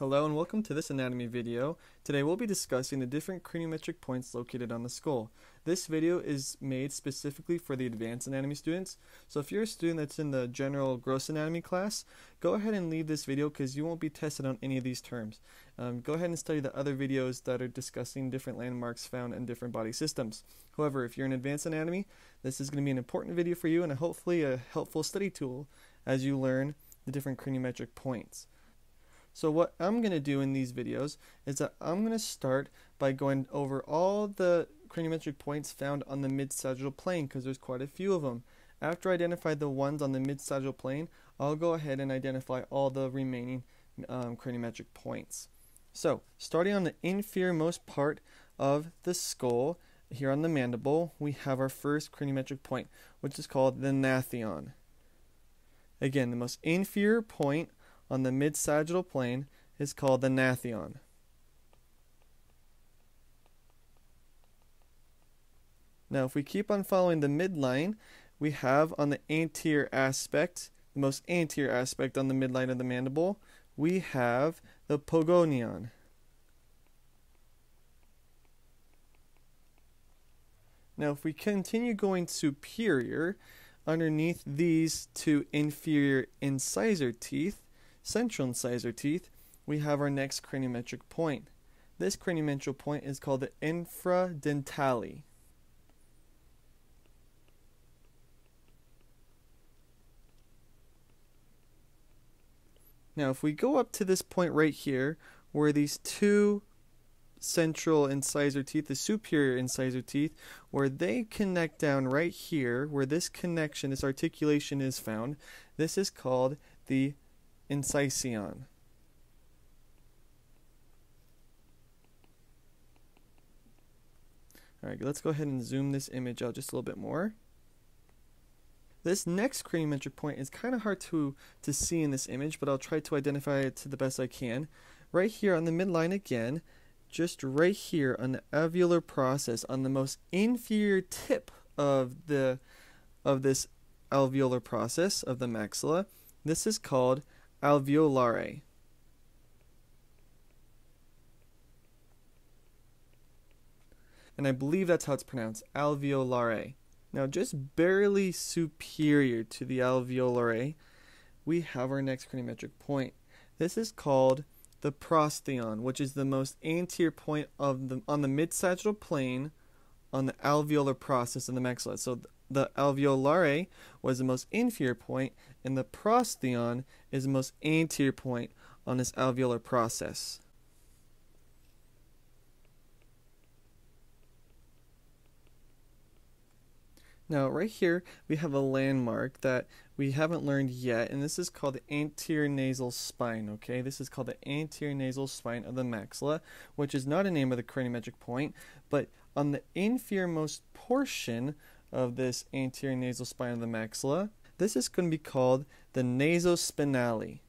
Hello and welcome to this anatomy video. Today we'll be discussing the different craniometric points located on the skull. This video is made specifically for the advanced anatomy students, so if you're a student that's in the general gross anatomy class, go ahead and leave this video because you won't be tested on any of these terms. Um, go ahead and study the other videos that are discussing different landmarks found in different body systems. However, if you're in advanced anatomy, this is going to be an important video for you and a hopefully a helpful study tool as you learn the different craniometric points. So what I'm going to do in these videos is that I'm going to start by going over all the craniometric points found on the mid-sagittal plane because there's quite a few of them. After I identify the ones on the mid-sagittal plane, I'll go ahead and identify all the remaining um, craniometric points. So, starting on the inferior most part of the skull, here on the mandible, we have our first craniometric point, which is called the gnathion. Again, the most inferior point on the mid-sagittal plane is called the gnathion. Now, if we keep on following the midline, we have on the anterior aspect, the most anterior aspect on the midline of the mandible, we have the pogonion. Now, if we continue going superior, underneath these two inferior incisor teeth, central incisor teeth, we have our next craniometric point. This craniometric point is called the infradentale. Now, if we go up to this point right here, where these two central incisor teeth, the superior incisor teeth, where they connect down right here, where this connection, this articulation is found, this is called the Incision. Alright, let's go ahead and zoom this image out just a little bit more. This next craniometric point is kind of hard to, to see in this image, but I'll try to identify it to the best I can. Right here on the midline again, just right here on the alveolar process, on the most inferior tip of the of this alveolar process of the maxilla, this is called alveolare. And I believe that's how it's pronounced, alveolare. Now, just barely superior to the alveolare, we have our next craniometric point. This is called the prosthion, which is the most anterior point of the on the mid-sagittal plane on the alveolar process of the maxilla. So the alveolare was the most inferior point, and the prosthion is the most anterior point on this alveolar process. Now, right here, we have a landmark that we haven't learned yet, and this is called the anterior nasal spine, okay? This is called the anterior nasal spine of the maxilla, which is not a name of the craniometric point, but on the inferiormost portion of this anterior nasal spine of the maxilla. This is going to be called the nasospinale.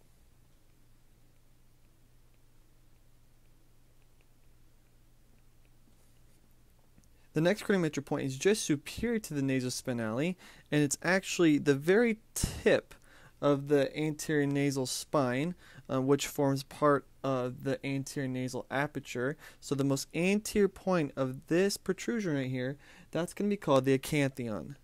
The next craniometric point is just superior to the nasospinale, and it's actually the very tip of the anterior nasal spine, uh, which forms part of the anterior nasal aperture. So the most anterior point of this protrusion right here, that's going to be called the acanthion.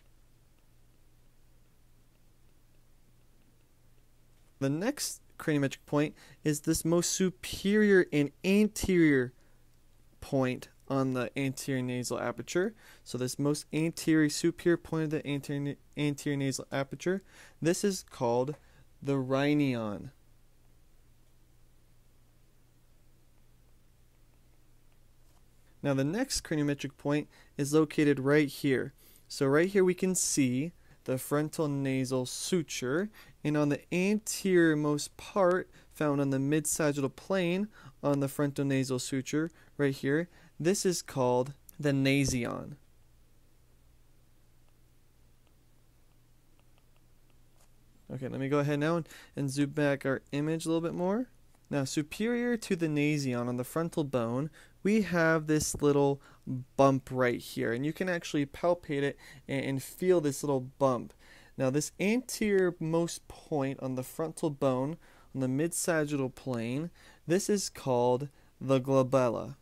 The next craniometric point is this most superior and anterior point on the anterior nasal aperture. So this most anterior superior point of the anterior, anterior nasal aperture, this is called the rhinion. Now the next craniometric point is located right here. So right here we can see the frontal nasal suture and on the anterior most part found on the mid-sagittal plane on the frontal nasal suture right here this is called the nasion. Okay, let me go ahead now and, and zoom back our image a little bit more. Now, superior to the nasion on the frontal bone, we have this little bump right here, and you can actually palpate it and, feel this little bump. Now, this anterior most point on the frontal bone on the mid sagittal plane, This is called the glabella.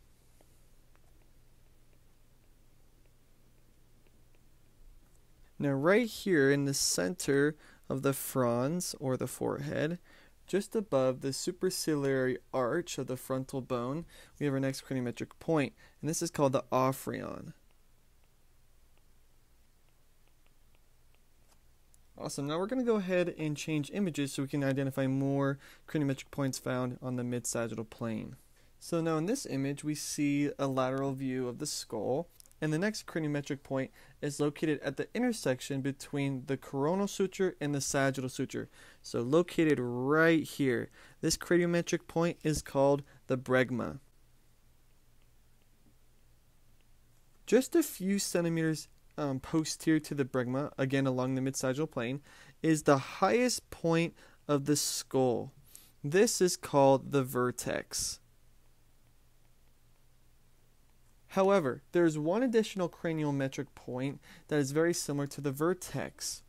Now right here in the center of the frons or the forehead, just above the superciliary arch of the frontal bone, we have our next craniometric point, and this is called the ophryon. Awesome. Now we're going to go ahead and change images so we can identify more craniometric points found on the mid-sagittal plane. So now in this image we see a lateral view of the skull and the next craniometric point is located at the intersection between the coronal suture and the sagittal suture. So located right here. This craniometric point is called the bregma. Just a few centimeters um, posterior to the bregma, again along the mid-sagittal plane, is the highest point of the skull. This is called the vertex. However, there is one additional craniometric point that is very similar to the vertex.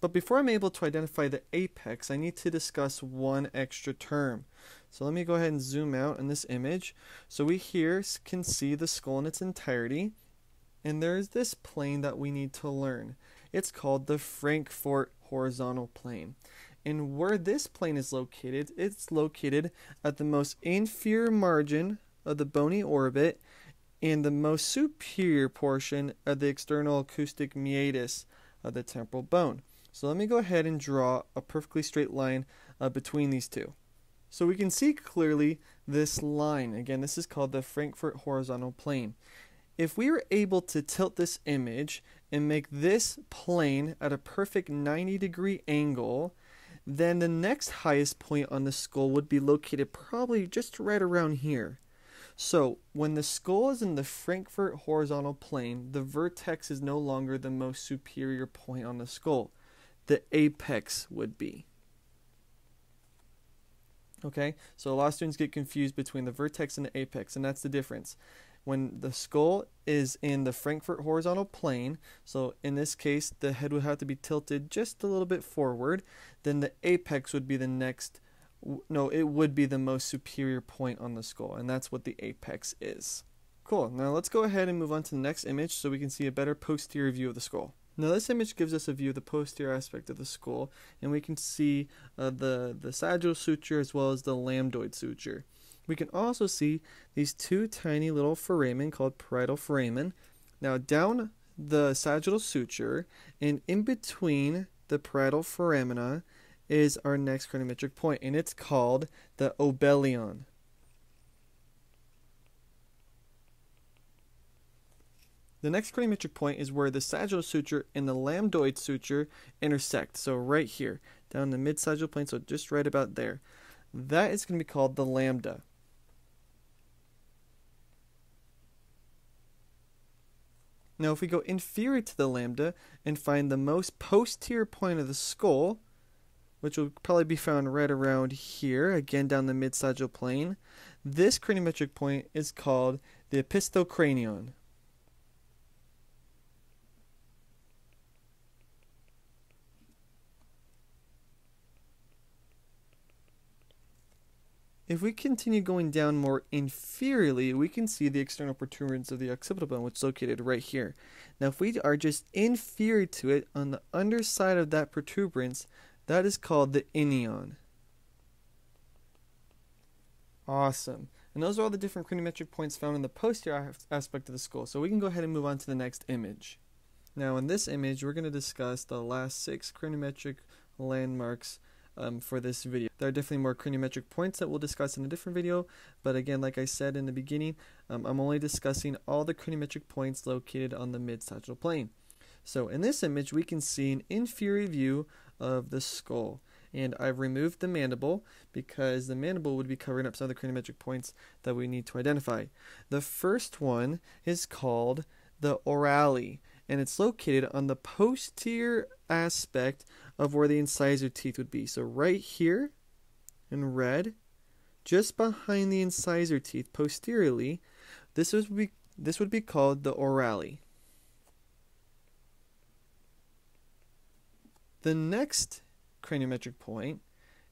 But before I'm able to identify the apex, I need to discuss one extra term. So let me go ahead and zoom out in this image. So we here can see the skull in its entirety. And there's this plane that we need to learn. It's called the Frankfurt horizontal plane. And where this plane is located, it's located at the most inferior margin of the bony orbit and the most superior portion of the external acoustic meatus of the temporal bone. So let me go ahead and draw a perfectly straight line uh, between these two. So we can see clearly this line. Again, this is called the Frankfurt horizontal plane. If we were able to tilt this image and make this plane at a perfect 90 degree angle, then the next highest point on the skull would be located probably just right around here. So when the skull is in the Frankfurt horizontal plane, the vertex is no longer the most superior point on the skull. The apex would be. Okay, so a lot of students get confused between the vertex and the apex, and that's the difference when the skull is in the Frankfurt horizontal plane, so in this case the head would have to be tilted just a little bit forward, then the apex would be the next no, it would be the most superior point on the skull, and that's what the apex is. Cool, now let's go ahead and move on to the next image so we can see a better posterior view of the skull. Now this image gives us a view of the posterior aspect of the skull, and we can see uh, the, the sagittal suture as well as the lambdoid suture. We can also see these two tiny little foramen called parietal foramen. Now down the sagittal suture and in between the parietal foramina is our next craniometric point and it's called the obelion. The next craniometric point is where the sagittal suture and the lambdoid suture intersect. So right here, down the mid-sagittal plane, so just right about there. That is going to be called the lambda. Now, if we go inferior to the lambda and find the most posterior point of the skull, which will probably be found right around here, again down the mid-sagittal plane, this craniometric point is called the opisthocranion. If we continue going down more inferiorly, we can see the external protuberance of the occipital bone, which is located right here. Now, if we are just inferior to it on the underside of that protuberance, that is called the inion. Awesome. And those are all the different craniometric points found in the posterior aspect of the skull. So we can go ahead and move on to the next image. Now, in this image, we're going to discuss the last six craniometric landmarks um, for this video. There are definitely more craniometric points that we'll discuss in a different video, but again, like I said in the beginning, um, I'm only discussing all the craniometric points located on the mid-sagittal plane. So in this image, we can see an inferior view of the skull. And I've removed the mandible because the mandible would be covering up some of the craniometric points that we need to identify. The first one is called the orale, and it's located on the posterior aspect of where the incisor teeth would be. So right here in red, just behind the incisor teeth posteriorly, this would be this would be called the orale. The next craniometric point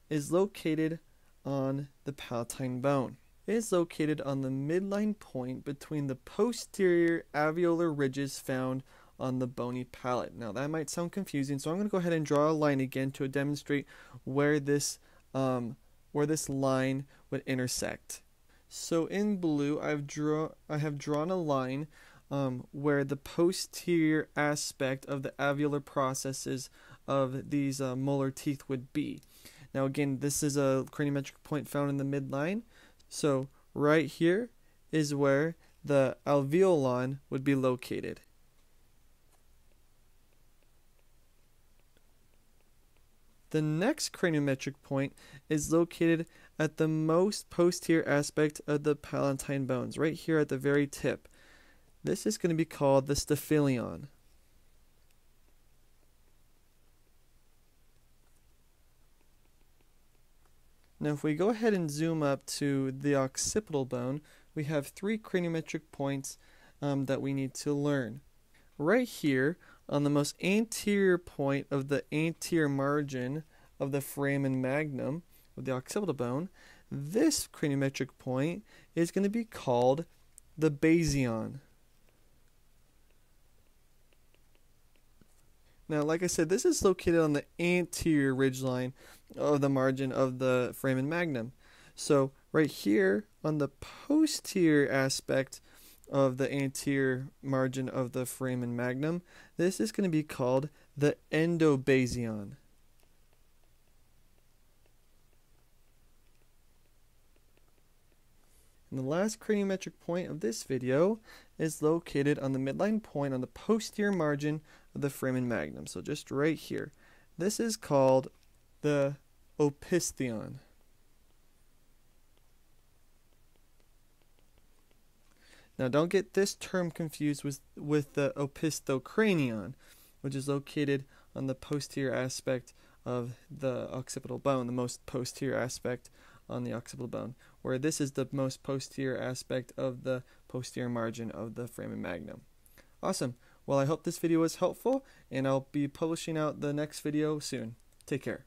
is located on the palatine bone. It is located on the midline point between the posterior alveolar ridges found on the bony palate. Now that might sound confusing, so I'm going to go ahead and draw a line again to demonstrate where this um, where this line would intersect. So in blue, I've draw I have drawn a line um, where the posterior aspect of the alveolar processes of these uh, molar teeth would be. Now again, this is a craniometric point found in the midline. So right here is where the alveolon would be located. The next craniometric point is located at the most posterior aspect of the palatine bones, right here at the very tip. This is going to be called the staphylon. Now if we go ahead and zoom up to the occipital bone, we have three craniometric points um, that we need to learn. Right here, on the most anterior point of the anterior margin of the foramen magnum of the occipital bone, this craniometric point is going to be called the basion. Now, like I said, this is located on the anterior ridgeline of the margin of the foramen magnum. So, right here on the posterior aspect of the anterior margin of the foramen magnum, this is going to be called the endobasion. And the last craniometric point of this video is located on the midline point on the posterior margin the foramen magnum. So just right here. This is called the opisthion. Now don't get this term confused with, with the opisthocranion, which is located on the posterior aspect of the occipital bone, the most posterior aspect on the occipital bone, where this is the most posterior aspect of the posterior margin of the foramen magnum. Awesome. Well, I hope this video was helpful, and I'll be publishing out the next video soon. Take care.